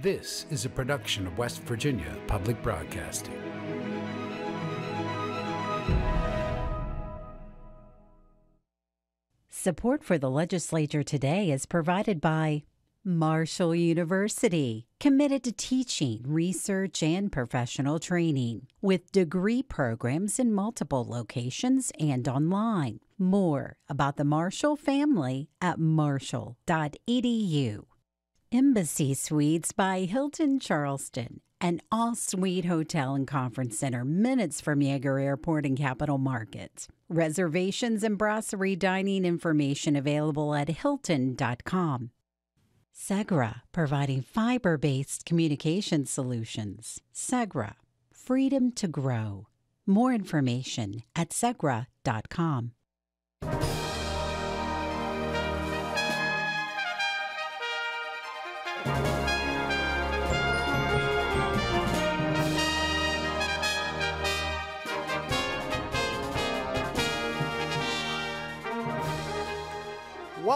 This is a production of West Virginia Public Broadcasting. Support for the legislature today is provided by Marshall University, committed to teaching, research, and professional training, with degree programs in multiple locations and online. More about the Marshall family at marshall.edu. Embassy Suites by Hilton Charleston, an all suite hotel and conference center minutes from Yeager Airport and Capitol Market. Reservations and brasserie dining information available at hilton.com. Segra, providing fiber based communication solutions. Segra, freedom to grow. More information at segra.com.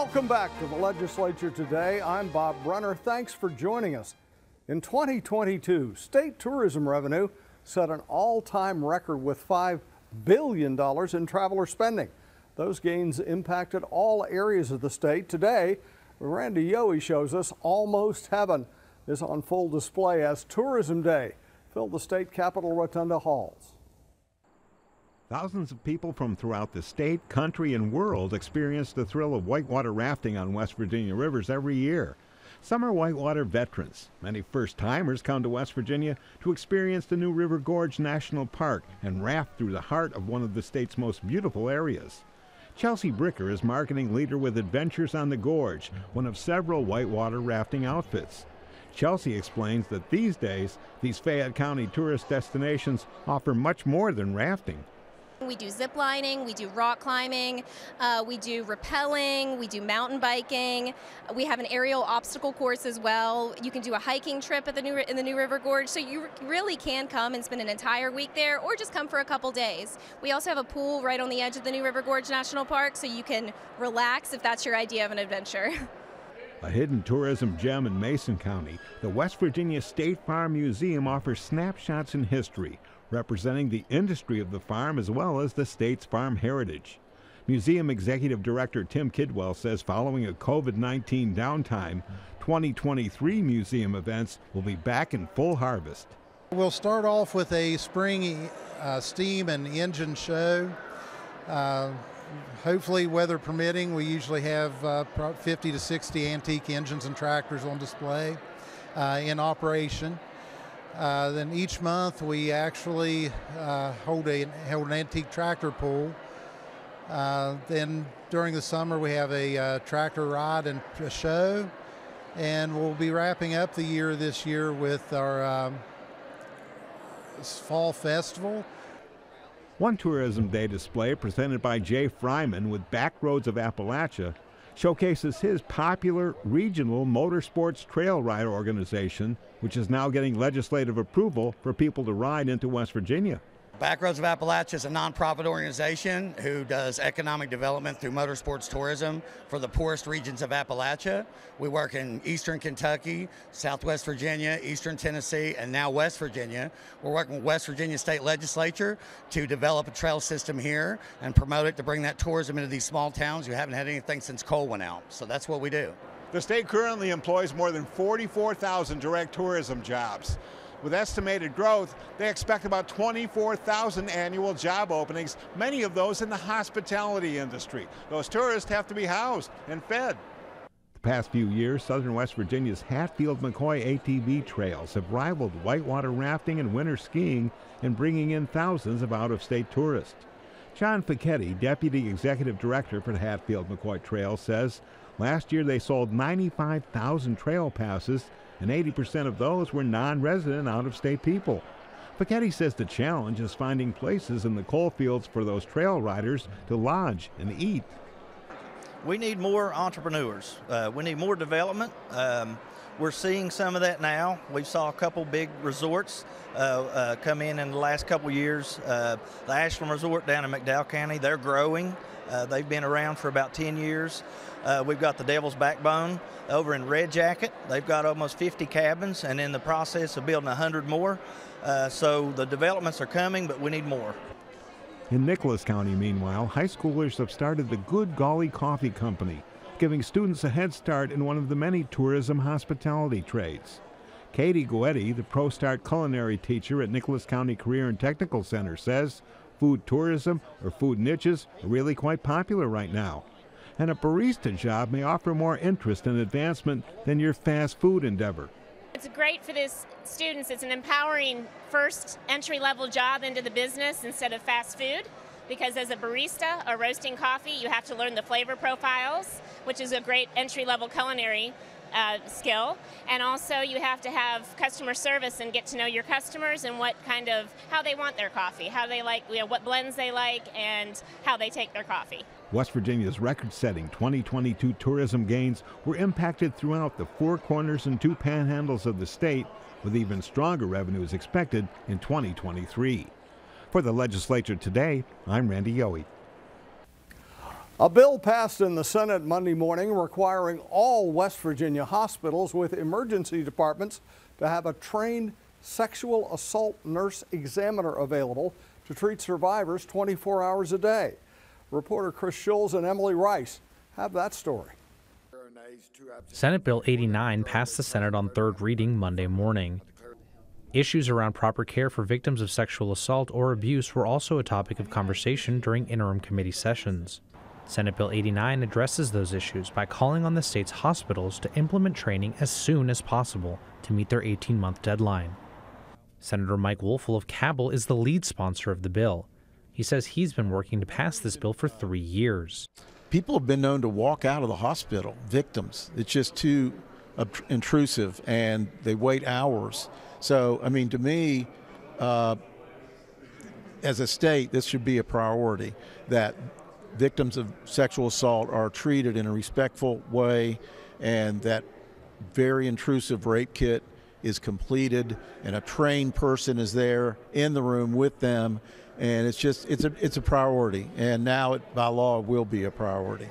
Welcome back to the legislature today. I'm Bob Brunner. Thanks for joining us. In 2022, state tourism revenue set an all time record with $5 billion in traveler spending. Those gains impacted all areas of the state. Today, Randy Yohe shows us almost heaven is on full display as Tourism Day filled the state capitol rotunda halls. Thousands of people from throughout the state, country, and world experience the thrill of whitewater rafting on West Virginia rivers every year. Some are whitewater veterans. Many first timers come to West Virginia to experience the new River Gorge National Park and raft through the heart of one of the state's most beautiful areas. Chelsea Bricker is marketing leader with Adventures on the Gorge, one of several whitewater rafting outfits. Chelsea explains that these days, these Fayette County tourist destinations offer much more than rafting. We do zip lining, we do rock climbing, uh, we do rappelling, we do mountain biking. We have an aerial obstacle course as well. You can do a hiking trip at the new in the New River Gorge, so you really can come and spend an entire week there, or just come for a couple days. We also have a pool right on the edge of the New River Gorge National Park, so you can relax if that's your idea of an adventure. A hidden tourism gem in Mason County, the West Virginia State Farm Museum offers snapshots in history representing the industry of the farm as well as the state's farm heritage. Museum Executive Director Tim Kidwell says following a COVID 19 downtime, 2023 museum events will be back in full harvest. We'll start off with a spring uh, steam and engine show. Uh, hopefully, weather permitting, we usually have uh, 50 to 60 antique engines and tractors on display uh, in operation. Uh, then each month we actually uh, hold, a, hold an antique tractor pool. Uh, then during the summer we have a uh, tractor ride and a show. And we'll be wrapping up the year this year with our um, fall festival. One Tourism Day display presented by Jay Fryman with Backroads of Appalachia showcases his popular regional motorsports trail ride organization, which is now getting legislative approval for people to ride into West Virginia. Backroads of Appalachia is a nonprofit organization who does economic development through motorsports tourism for the poorest regions of Appalachia. We work in eastern Kentucky, southwest Virginia, eastern Tennessee, and now West Virginia. We're working with West Virginia State Legislature to develop a trail system here and promote it to bring that tourism into these small towns who haven't had anything since coal went out. So that's what we do. The state currently employs more than 44,000 direct tourism jobs. With estimated growth, they expect about 24,000 annual job openings, many of those in the hospitality industry. Those tourists have to be housed and fed. The past few years, southern West Virginia's Hatfield McCoy ATV trails have rivaled whitewater rafting and winter skiing in bringing in thousands of out of state tourists. John Fichetti, Deputy Executive Director for the Hatfield McCoy Trail, says last year they sold 95,000 trail passes and 80% of those were non resident out of state people. Fichetti says the challenge is finding places in the coal fields for those trail riders to lodge and eat. We need more entrepreneurs. Uh, we need more development. Um, we're seeing some of that now. We saw a couple big resorts uh, uh, come in in the last couple years. Uh, the Ashland Resort down in McDowell County, they're growing. Uh, they've been around for about 10 years. Uh, we've got the Devil's Backbone over in Red Jacket. They've got almost 50 cabins and in the process of building 100 more. Uh, so the developments are coming, but we need more. In Nicholas County, meanwhile, high schoolers have started the Good Golly Coffee Company, giving students a head start in one of the many tourism hospitality trades. Katie Goetti, the ProStart culinary teacher at Nicholas County Career and Technical Center, says food tourism or food niches are really quite popular right now. And a barista job may offer more interest and advancement than your fast food endeavor. It's great for these students. It's an empowering first entry level job into the business instead of fast food because as a barista or roasting coffee, you have to learn the flavor profiles, which is a great entry level culinary uh, skill. And also, you have to have customer service and get to know your customers and what kind of how they want their coffee, how they like, you know, what blends they like, and how they take their coffee. West Virginia's record setting 2022 tourism gains were impacted throughout the four corners and two panhandles of the state, with even stronger revenues expected in 2023. For the legislature today, I'm Randy Yohe. A bill passed in the Senate Monday morning requiring all West Virginia hospitals with emergency departments to have a trained sexual assault nurse examiner available to treat survivors 24 hours a day. Reporter Chris Schulz and Emily Rice have that story. Senate Bill 89 passed the Senate on third reading Monday morning. Issues around proper care for victims of sexual assault or abuse were also a topic of conversation during interim committee sessions. Senate Bill 89 addresses those issues by calling on the state's hospitals to implement training as soon as possible to meet their 18 month deadline. Senator Mike Woelfel of Cabell is the lead sponsor of the bill. He says he's been working to pass this bill for three years. People have been known to walk out of the hospital, victims. It's just too intrusive and they wait hours. So, I mean, to me, uh, as a state, this should be a priority that victims of sexual assault are treated in a respectful way and that very intrusive rape kit is completed and a trained person is there in the room with them and it's just it's a it's a priority and now it by law will be a priority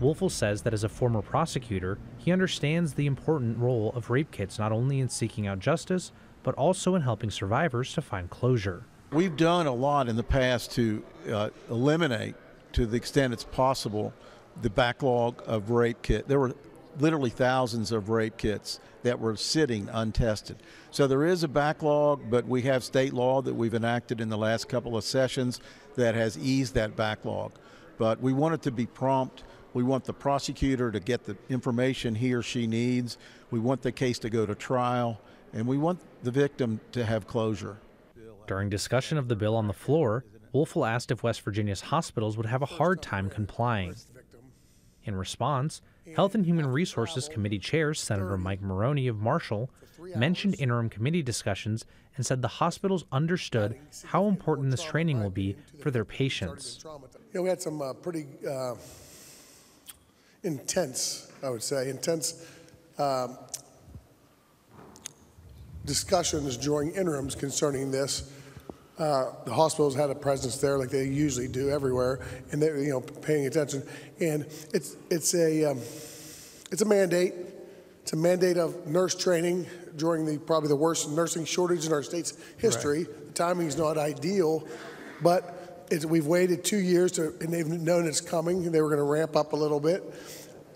Woelfel says that as a former prosecutor, he understands the important role of rape kits not only in seeking out justice, but also in helping survivors to find closure. We've done a lot in the past to uh, eliminate to the extent it's possible, the backlog of rape kit. There were literally thousands of rape kits that were sitting untested. So there is a backlog, but we have state law that we've enacted in the last couple of sessions that has eased that backlog. But we want it to be prompt. We want the prosecutor to get the information he or she needs. We want the case to go to trial, and we want the victim to have closure. During discussion of the bill on the floor, Woelfel asked if West Virginia's hospitals would have a hard time complying. In response, Health and Human Resources Committee Chair Senator Mike Maroney of Marshall mentioned interim committee discussions and said the hospitals understood how important this training will be for their patients. You know, we had some uh, pretty uh, intense, I would say, intense um, discussions during interims concerning this. Uh, the hospitals had a presence there like they usually do everywhere, and they're you know paying attention. And it's it's a um, it's a mandate. It's a mandate of nurse training during the probably the worst nursing shortage in our state's history. Right. The timing's not ideal, but we've waited two years to, and they've known it's coming. They were going to ramp up a little bit.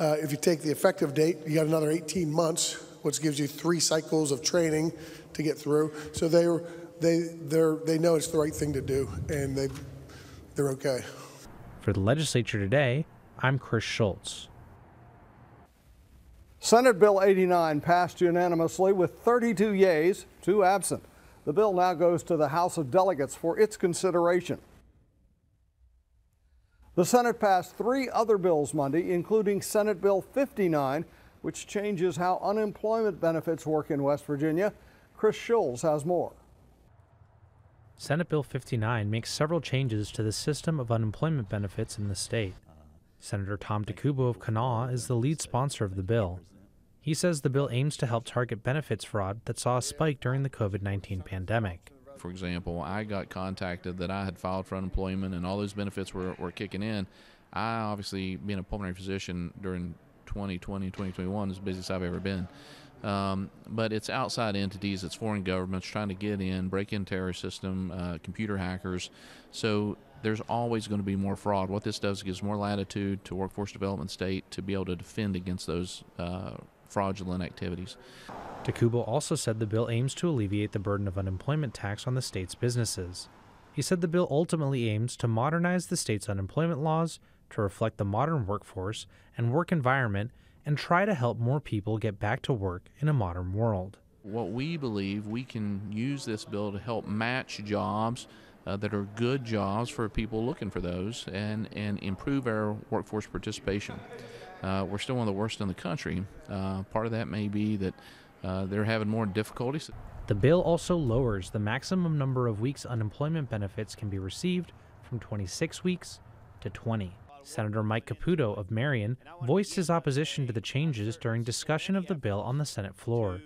Uh, if you take the effective date, you got another 18 months, which gives you three cycles of training to get through. So they were they they they know it's the right thing to do, and they they're okay. For the legislature today, I'm Chris Schulz. Senate Bill 89 passed unanimously with 32 yeas, two absent. The bill now goes to the House of Delegates for its consideration. The Senate passed three other bills Monday, including Senate Bill 59, which changes how unemployment benefits work in West Virginia. Chris Schulz has more. Senate Bill 59 makes several changes to the system of unemployment benefits in the state. Senator Tom Takubo of Kanawha is the lead sponsor of the bill. He says the bill aims to help target benefits fraud that saw a spike during the COVID 19 pandemic. For example, I got contacted that I had filed for unemployment and all those benefits were, were kicking in. I obviously, being a pulmonary physician during 2020 and 2021, is the busiest I've ever been. Um, but it's outside entities, it's foreign governments trying to get in, break in terrorist system, uh, computer hackers. So there's always going to be more fraud. What this does gives more latitude to workforce development state to be able to defend against those uh, fraudulent activities. Takubo also said the bill aims to alleviate the burden of unemployment tax on the state's businesses. He said the bill ultimately aims to modernize the state's unemployment laws to reflect the modern workforce and work environment and try to help more people get back to work in a modern world. What we believe we can use this bill to help match jobs uh, that are good jobs for people looking for those and, and improve our workforce participation. Uh, we're still one of the worst in the country. Uh, part of that may be that uh, they're having more difficulties. The bill also lowers the maximum number of weeks unemployment benefits can be received from 26 weeks to 20. Senator Mike Caputo of Marion voiced his opposition to the changes during discussion of the bill on the Senate floor.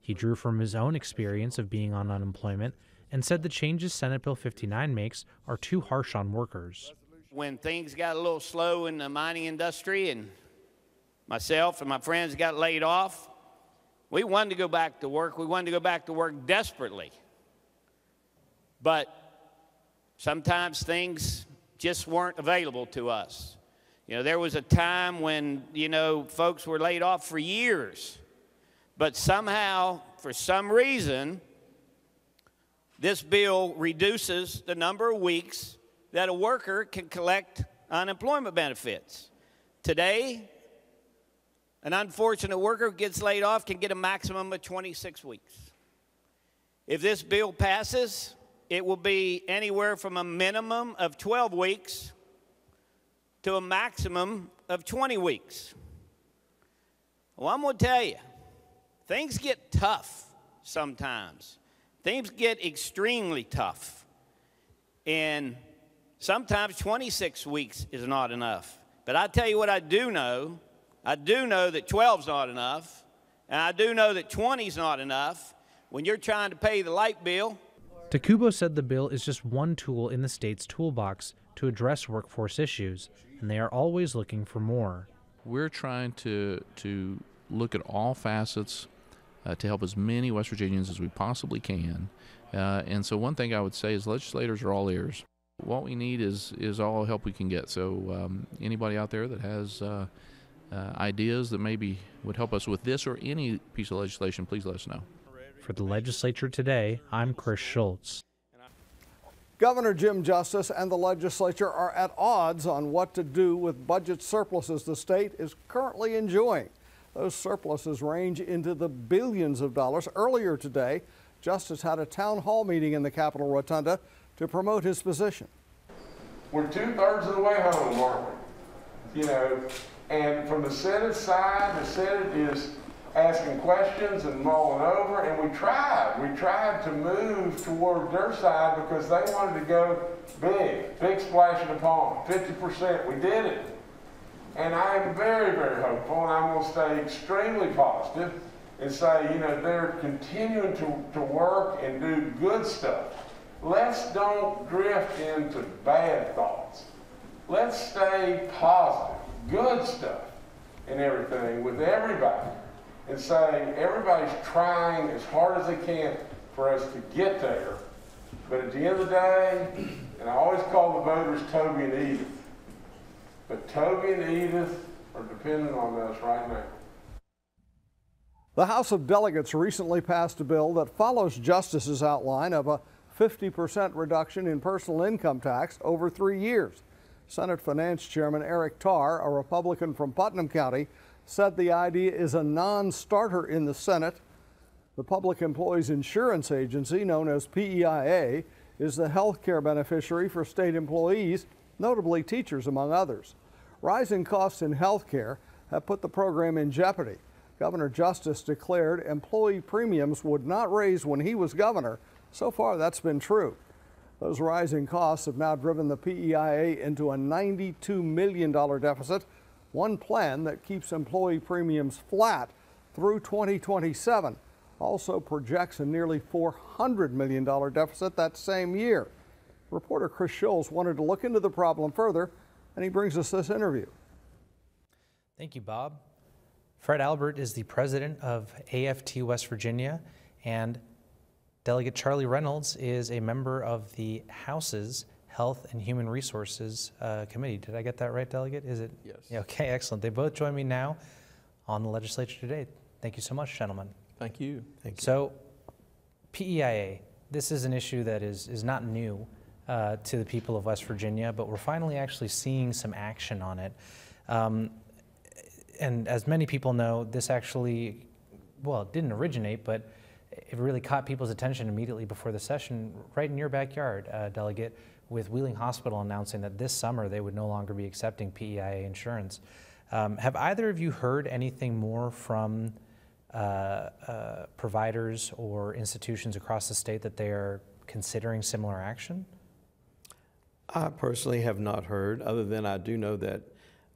He drew from his own experience of being on unemployment and said the changes Senate Bill 59 makes are too harsh on workers. When things got a little slow in the mining industry and myself and my friends got laid off, we wanted to go back to work. We wanted to go back to work desperately. But sometimes things just weren't available to us. You know, there was a time when, you know, folks were laid off for years. But somehow, for some reason, this bill reduces the number of weeks that a worker can collect unemployment benefits. Today, an unfortunate worker who gets laid off can get a maximum of 26 weeks. If this bill passes, it will be anywhere from a minimum of 12 weeks to a maximum of 20 weeks. Well, I'm going to tell you, things get tough sometimes. Things get extremely tough. And sometimes 26 weeks is not enough. But I tell you what I do know I do know that 12 is not enough, and I do know that 20 is not enough when you're trying to pay the light bill. Takubo said the bill is just one tool in the state's toolbox to address workforce issues, and they are always looking for more. We're trying to to look at all facets uh, to help as many West Virginians as we possibly can. Uh, and so, one thing I would say is legislators are all ears. What we need is is all help we can get. So, um, anybody out there that has uh, uh, ideas that maybe would help us with this or any piece of legislation, please let us know. For the legislature today, I'm Chris Schulz. Governor Jim Justice and the legislature are at odds on what to do with budget surpluses the state is currently enjoying. Those surpluses range into the billions of dollars. Earlier today, Justice had a town hall meeting in the Capitol Rotunda to promote his position. We're two thirds of the way home, aren't we? You know, and from the Senate side, the Senate is asking questions and mulling over, and we tried. We tried to move toward their side because they wanted to go big, big splash in the pond, 50%. We did it. And I am very, very hopeful, and I'm going to stay extremely positive and say, you know, they're continuing to, to work and do good stuff. Let's don't drift into bad thoughts. Let's stay positive good stuff and everything with everybody and say everybody's trying as hard as they can for us to get there. But at the end of the day, and I always call the voters Toby and Edith, but Toby and Edith are dependent on us right now. The House of Delegates recently passed a bill that follows Justice's outline of a 50% reduction in personal income tax over three years. Senate Finance Chairman Eric Tarr, a Republican from Putnam County, said the idea is a non starter in the Senate. The Public Employees Insurance Agency, known as PEIA, is the health care beneficiary for state employees, notably teachers, among others. Rising costs in health care have put the program in jeopardy. Governor Justice declared employee premiums would not raise when he was governor. So far, that's been true. Those rising costs have now driven the PEIA into a $92 million deficit, one plan that keeps employee premiums flat through 2027 also projects a nearly $400 million deficit that same year. Reporter Chris Schulz wanted to look into the problem further and he brings us this interview. Thank you, Bob. Fred Albert is the president of AFT West Virginia, and Delegate Charlie Reynolds is a member of the House's Health and Human Resources uh, Committee. Did I get that right, Delegate? Is it? Yes. Yeah, okay, excellent. They both join me now on the legislature today. Thank you so much, gentlemen. Thank you. Thank you. So, PEIA, this is an issue that is, is not new uh, to the people of West Virginia, but we're finally actually seeing some action on it. Um, and as many people know, this actually, well, it didn't originate, but it really caught people's attention immediately before the session, right in your backyard, uh, Delegate, with Wheeling Hospital announcing that this summer they would no longer be accepting PEIA insurance. Um, have either of you heard anything more from uh, uh, providers or institutions across the state that they are considering similar action? I personally have not heard, other than I do know that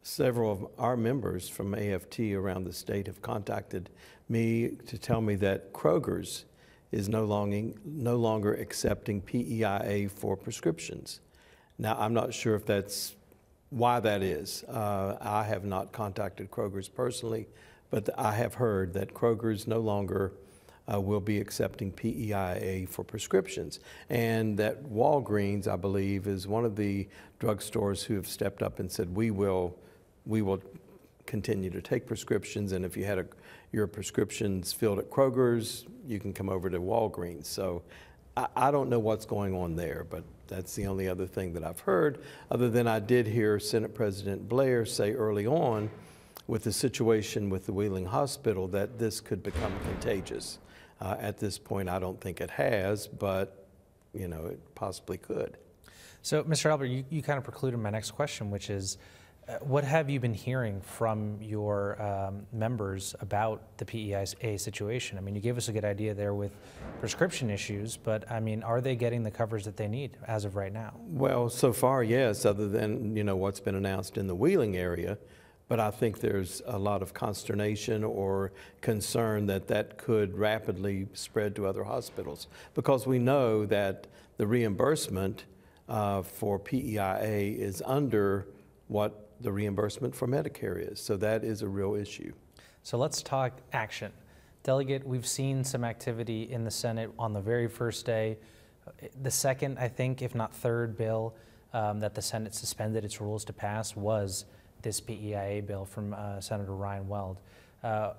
several of our members from AFT around the state have contacted me to tell me that Kroger's is no longer, no longer accepting PEIA for prescriptions. Now, I'm not sure if that's why that is. Uh, I have not contacted Kroger's personally, but I have heard that Kroger's no longer uh, will be accepting PEIA for prescriptions. And that Walgreens, I believe, is one of the drugstores who have stepped up and said, we will, we will continue to take prescriptions, and if you had a, your prescriptions filled at Kroger's, you can come over to Walgreens. So I, I don't know what's going on there, but that's the only other thing that I've heard, other than I did hear Senate President Blair say early on with the situation with the Wheeling Hospital that this could become contagious. Uh, at this point, I don't think it has, but you know, it possibly could. So, Mr. Albert, you, you kind of precluded my next question, which is what have you been hearing from your um, members about the PEIA situation? I mean, you gave us a good idea there with prescription issues, but I mean, are they getting the coverage that they need as of right now? Well, so far, yes, other than, you know, what's been announced in the Wheeling area. But I think there's a lot of consternation or concern that that could rapidly spread to other hospitals because we know that the reimbursement uh, for PEIA is under what the reimbursement for Medicare is. So that is a real issue. So let's talk action. Delegate, we've seen some activity in the Senate on the very first day. The second, I think, if not third bill um, that the Senate suspended its rules to pass was this PEIA bill from uh, Senator Ryan Weld. Uh,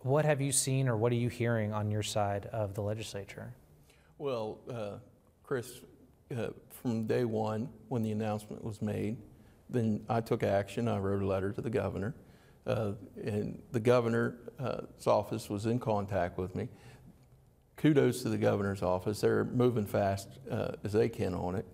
what have you seen or what are you hearing on your side of the legislature? Well, uh, Chris, uh, from day one, when the announcement was made, then I took action. I wrote a letter to the governor, uh, and the governor's office was in contact with me. Kudos to the governor's office. They're moving fast uh, as they can on it.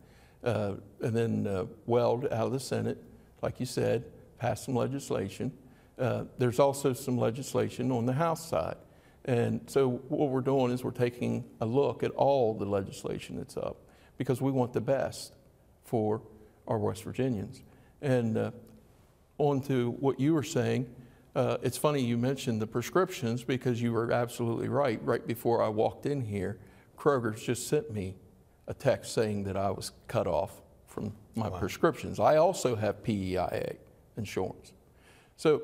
Uh, and then uh, Weld out of the Senate, like you said, passed some legislation. Uh, there's also some legislation on the House side. And so what we're doing is we're taking a look at all the legislation that's up because we want the best for our West Virginians. And uh, on to what you were saying, uh, it's funny you mentioned the prescriptions because you were absolutely right. Right before I walked in here, Kroger's just sent me a text saying that I was cut off from my wow. prescriptions. I also have PEIA insurance. So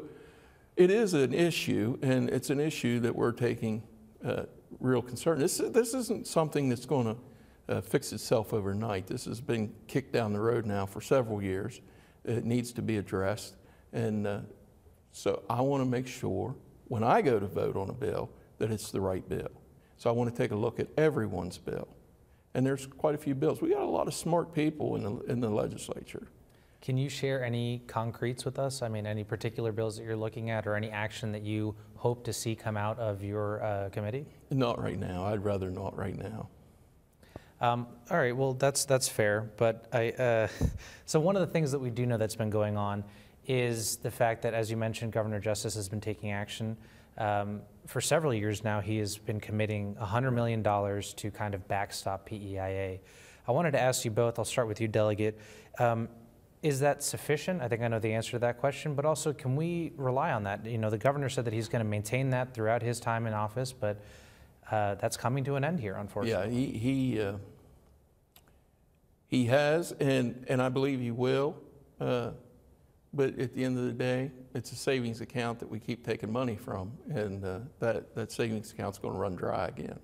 it is an issue, and it's an issue that we're taking uh, real concern. This, this isn't something that's going to uh, fix itself overnight. This has been kicked down the road now for several years. It needs to be addressed. And uh, so I want to make sure when I go to vote on a bill that it's the right bill. So I want to take a look at everyone's bill. And there's quite a few bills. We got a lot of smart people in the, in the legislature. Can you share any concretes with us? I mean, any particular bills that you're looking at or any action that you hope to see come out of your uh, committee? Not right now. I'd rather not right now. Um, all right, well, that's, that's fair. But I, uh, so one of the things that we do know that's been going on is the fact that, as you mentioned, Governor Justice has been taking action. Um, for several years now, he has been committing $100 million to kind of backstop PEIA. I wanted to ask you both, I'll start with you, Delegate. Um, is that sufficient? I think I know the answer to that question, but also can we rely on that? You know, the governor said that he's going to maintain that throughout his time in office, but uh, that's coming to an end here, unfortunately. Yeah, he he, uh, he has, and and I believe he will. Uh, but at the end of the day, it's a savings account that we keep taking money from, and uh, that, that savings account's going to run dry again.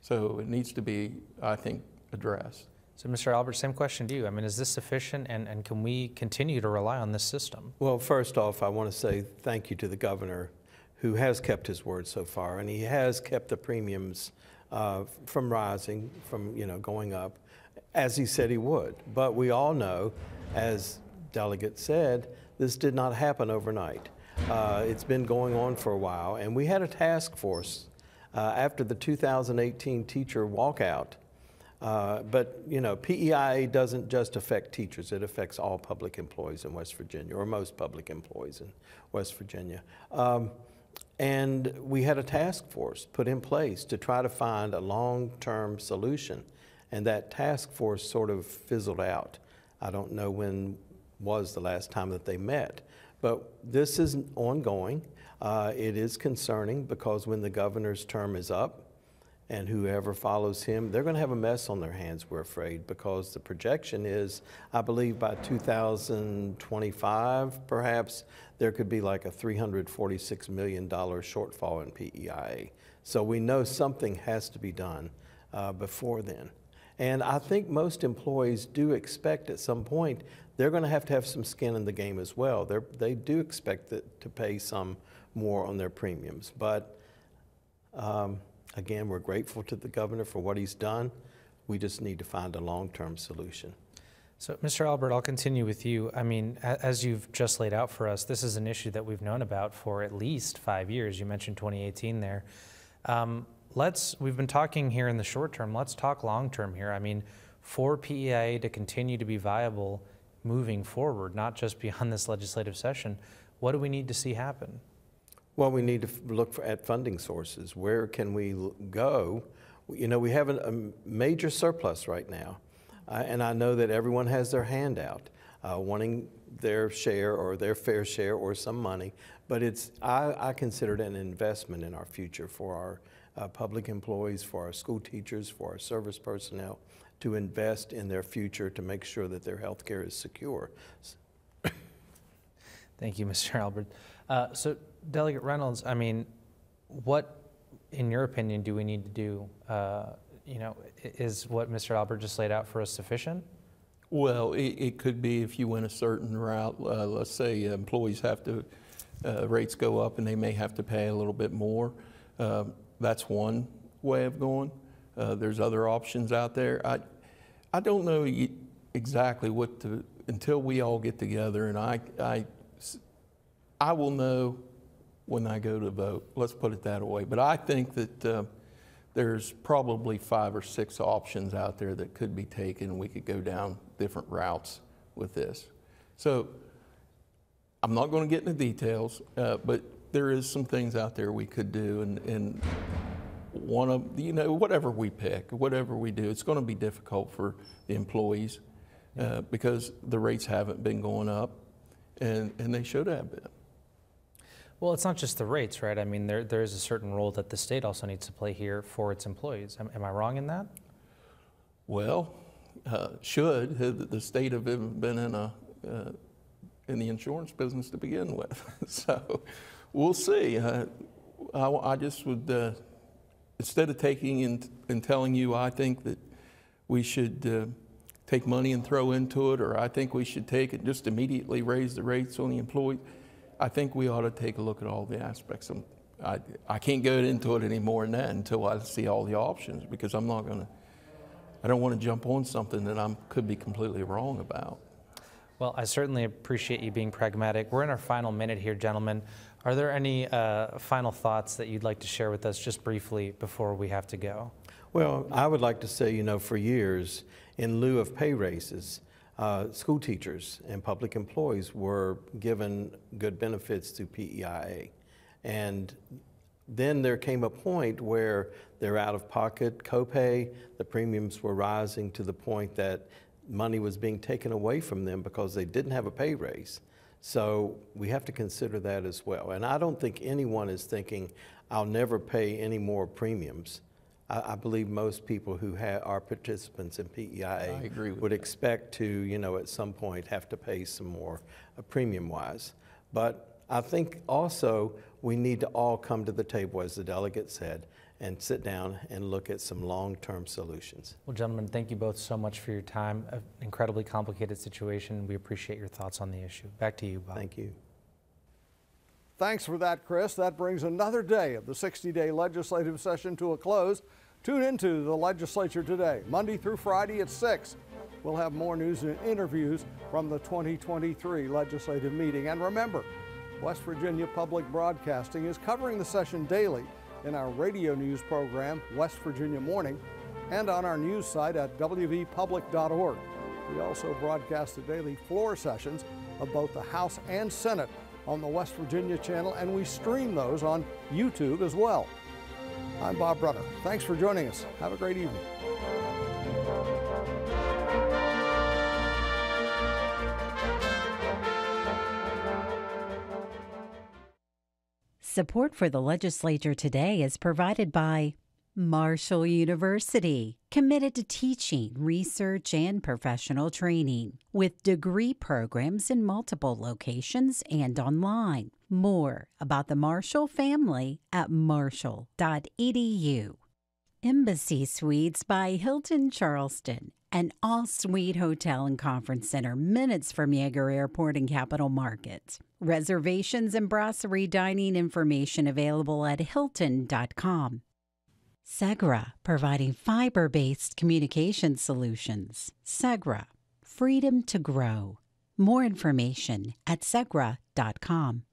So it needs to be, I think, addressed. So, Mr. Albert, same question to you. I mean, is this sufficient, and, and can we continue to rely on this system? Well, first off, I want to say thank you to the governor who has kept his word so far, and he has kept the premiums uh, from rising, from you know going up, as he said he would. But we all know, as delegate said, this did not happen overnight. Uh, it's been going on for a while, and we had a task force uh, after the 2018 teacher walkout. Uh, but you know, PEIA doesn't just affect teachers; it affects all public employees in West Virginia, or most public employees in West Virginia. Um, and we had a task force put in place to try to find a long-term solution, and that task force sort of fizzled out. I don't know when was the last time that they met, but this is ongoing. Uh, it is concerning because when the governor's term is up, and whoever follows him, they're going to have a mess on their hands, we're afraid, because the projection is, I believe by 2025, perhaps, there could be like a $346 million shortfall in PEIA. So we know something has to be done uh, before then. And I think most employees do expect at some point they're going to have to have some skin in the game as well. They're, they do expect it to pay some more on their premiums. But um, Again, we're grateful to the governor for what he's done. We just need to find a long-term solution. So, Mr. Albert, I'll continue with you. I mean, as you've just laid out for us, this is an issue that we've known about for at least five years. You mentioned 2018 there. Um, let's, we've been talking here in the short term. Let's talk long term here. I mean, for PEIA to continue to be viable moving forward, not just beyond this legislative session, what do we need to see happen? Well, we need to look for, at funding sources. Where can we go? You know, we have a major surplus right now, uh, and I know that everyone has their hand out, uh, wanting their share or their fair share or some money. But it's I, I consider it an investment in our future for our uh, public employees, for our school teachers, for our service personnel, to invest in their future to make sure that their health care is secure. Thank you, Mr. Albert. Uh, so Delegate Reynolds, I mean, what, in your opinion, do we need to do? Uh, you know, is what Mr. Albert just laid out for us sufficient? Well, it, it could be if you went a certain route. Uh, let's say employees have to, uh, rates go up and they may have to pay a little bit more. Uh, that's one way of going. Uh, there's other options out there. I, I don't know exactly what to, until we all get together and I, I, I will know when I go to vote. Let's put it that way. But I think that uh, there's probably five or six options out there that could be taken. We could go down different routes with this. So I'm not going to get into details, uh, but there is some things out there we could do, and, and one of you know whatever we pick, whatever we do, it's going to be difficult for the employees uh, because the rates haven't been going up, and and they should have been. Well, it's not just the rates, right? I mean, there, there is a certain role that the state also needs to play here for its employees. Am, am I wrong in that? Well, uh, should. The state have been in, a, uh, in the insurance business to begin with. so we'll see. Uh, I, I, just would, uh, instead of taking and, and telling you I think that we should uh, take money and throw into it, or I think we should take it just immediately raise the rates on the employees I think we ought to take a look at all the aspects. Of, I, I can't go into it any more than that until I see all the options because I'm not going to, I don't want to jump on something that I could be completely wrong about. Well, I certainly appreciate you being pragmatic. We're in our final minute here, gentlemen. Are there any uh, final thoughts that you'd like to share with us just briefly before we have to go? Well, I would like to say, you know, for years, in lieu of pay raises, uh, school teachers and public employees were given good benefits through PEIA. And then there came a point where they're out of pocket copay, the premiums were rising to the point that money was being taken away from them because they didn't have a pay raise. So we have to consider that as well. And I don't think anyone is thinking, I'll never pay any more premiums. I, I believe most people who ha- are participants in PEIA agree with would expect to, you know, at some point have to pay some more uh, premium wise. But I think also we need to all come to the table, as the delegate said, and sit down and look at some long-term solutions. Well, gentlemen, thank you both so much for your time. An incredibly complicated situation. We appreciate your thoughts on the issue. Back to you, Bob. Thank you. Thanks for that, Chris. That brings another day of the 60 day legislative session to a close. Tune into the legislature today, Monday through Friday at 6. We'll have more news and interviews from the 2023 legislative meeting. And remember, West Virginia Public Broadcasting is covering the session daily in our radio news program, West Virginia Morning, and on our news site at wvpublic.org. We also broadcast the daily floor sessions of both the House and Senate on the West Virginia channel, and we stream those on YouTube as well. I'm Bob Brunner. Thanks for joining us. Have a great evening. Support for the legislature today is provided by Marshall University, committed to teaching, research, and professional training, with degree programs in multiple locations and online. More about the Marshall family at marshall.edu. Embassy Suites by Hilton Charleston, an all suite hotel and conference center minutes from Yeager Airport and Capitol Market. Reservations and brasserie dining information available at hilton.com. Segra, providing fiber based communication solutions. Segra, freedom to grow. More information at segra.com.